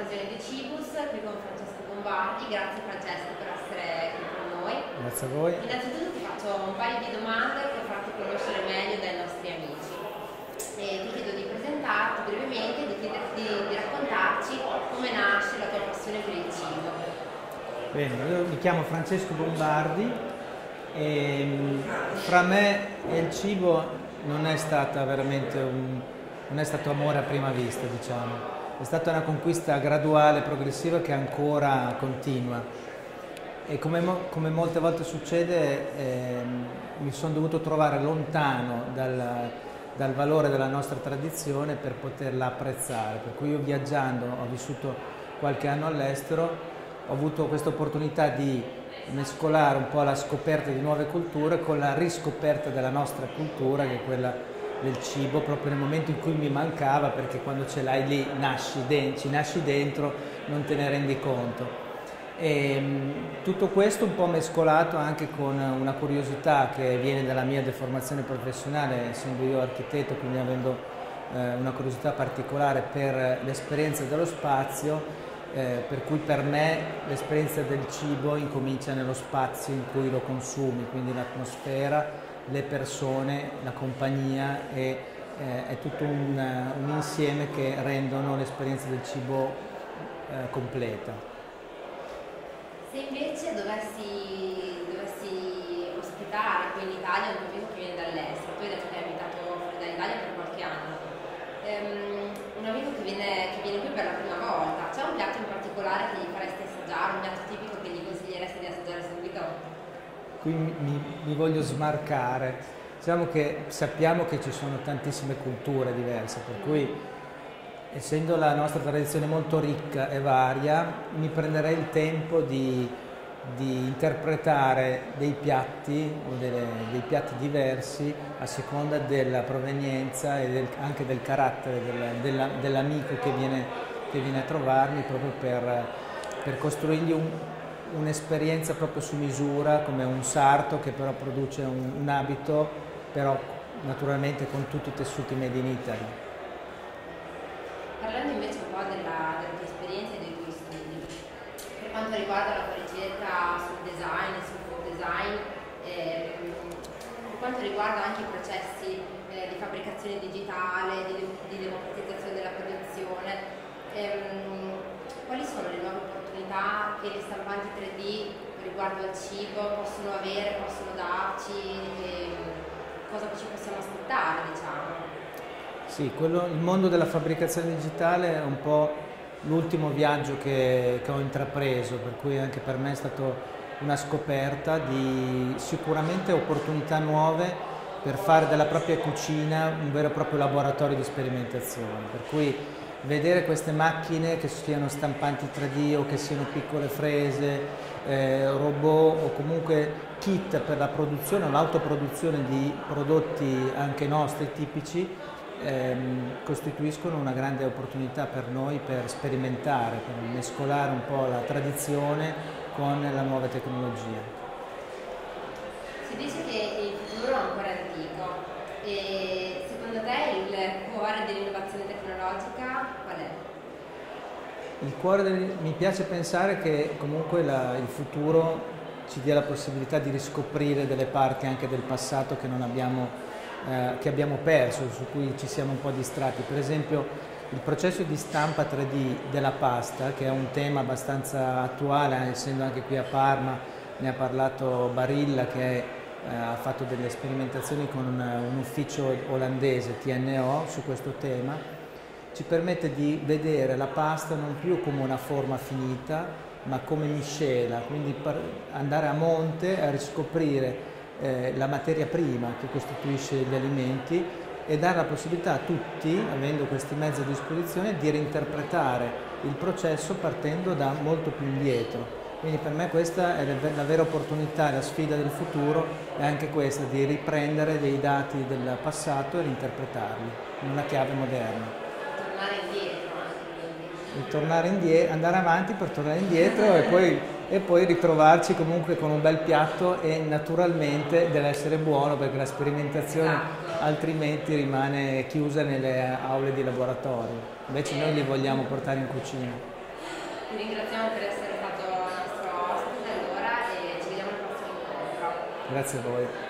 occasione di Cibus, qui con Francesco Bombardi. Grazie Francesco per essere qui con noi. Grazie a voi. Innanzitutto ti faccio un paio di domande per farti conoscere meglio dai nostri amici. E ti chiedo di presentarti brevemente e di, di, di raccontarci come nasce la tua passione per il cibo. Bene, io mi chiamo Francesco Bombardi e mm, fra me e il cibo non è stata veramente un, non è stato amore a prima vista, diciamo. È stata una conquista graduale, progressiva che ancora continua. E come, come molte volte succede, eh, mi sono dovuto trovare lontano dal, dal, valore della nostra tradizione per poterla apprezzare. Per cui io viaggiando, ho vissuto qualche anno all'estero, ho avuto questa opportunità di mescolare un po' la scoperta di nuove culture con la riscoperta della nostra cultura, che è quella del cibo proprio nel momento in cui mi mancava perché quando ce l'hai lì nasci ci nasci dentro, non te ne rendi conto. E, ehm, tutto questo un po' mescolato anche con una curiosità che viene dalla mia deformazione professionale, essendo io architetto, quindi avendo eh, una curiosità particolare per l'esperienza dello spazio, eh, per cui per me l'esperienza del cibo incomincia nello spazio in cui lo consumi, quindi l'atmosfera, le persone, la compagnia e eh, è tutto un, un, insieme che rendono l'esperienza del cibo eh, completa. Se invece dovessi, dovessi, ospitare qui in Italia un amico che viene dall'estero, tu hai detto che hai abitato fuori dall'Italia per qualche anno, um, un amico che viene, che viene qui per la prima volta, c'è un piatto in particolare che gli faresti assaggiare, un piatto tipico che gli consiglieresti di assaggiare subito? Qui mi, mi voglio smarcare. Diciamo che sappiamo che ci sono tantissime culture diverse, per cui essendo la nostra tradizione molto ricca e varia, mi prenderei il tempo di, di interpretare dei piatti o delle, dei piatti diversi a seconda della provenienza e del, anche del carattere del, della, dell'amico che viene, che viene, a trovarmi proprio per, per costruirgli un, un'esperienza proprio su misura come un sarto che però produce un, un abito però naturalmente con tutti i tessuti made in Italy. Parlando invece un po' della, della tua esperienza e dei tuoi studi, per quanto riguarda la tua ricerca sul design sul food design, eh, per quanto riguarda anche i processi eh, di fabbricazione digitale, di, di democratizzazione della produzione, ehm, quali sono le nuove opportunità? opportunità che le stampanti 3D riguardo al cibo possono avere, possono darci, cosa ci possiamo aspettare diciamo. Sì, quello, il mondo della fabbricazione digitale è un po' l'ultimo viaggio che, che ho intrapreso, per cui anche per me è stata una scoperta di sicuramente opportunità nuove per fare della propria cucina un vero e proprio laboratorio di sperimentazione. Per cui vedere queste macchine che siano stampanti 3D o che siano piccole frese, eh, robot o comunque kit per la produzione o l'autoproduzione di prodotti anche nostri tipici ehm, costituiscono una grande opportunità per noi per sperimentare, per mescolare un po' la tradizione con la nuova tecnologia. Si dice che il futuro è ancora antico e secondo te il cuore dell'innovazione tecnologica? Il cuore del... mi piace pensare che comunque la, il futuro ci dia la possibilità di riscoprire delle parti anche del passato che, abbiamo, eh, che abbiamo perso, su cui ci siamo un po' distratti. Per esempio il processo di stampa 3D della pasta, che è un tema abbastanza attuale, essendo anche qui a Parma, ne ha parlato Barilla che eh, ha fatto delle sperimentazioni con un, un ufficio olandese, TNO, su questo tema, ci permette di vedere la pasta non più come una forma finita, ma come miscela, quindi andare a monte a riscoprire eh, la materia prima che costituisce gli alimenti e dare la possibilità a tutti, avendo questi mezzi a disposizione, di reinterpretare il processo partendo da molto più indietro. Quindi per me questa è la vera opportunità, la sfida del futuro è anche questa, di riprendere dei dati del passato e reinterpretarli in una chiave moderna. Tornare indietro. Tornare indietro, andare avanti per tornare indietro e poi, e poi ritrovarci comunque con un bel piatto e naturalmente deve essere buono perché la sperimentazione esatto. altrimenti rimane chiusa nelle aule di laboratorio. Invece noi li vogliamo portare in cucina. Ti ringraziamo per essere stato nostro ospite allora e ci vediamo al prossimo incontro. Grazie a voi.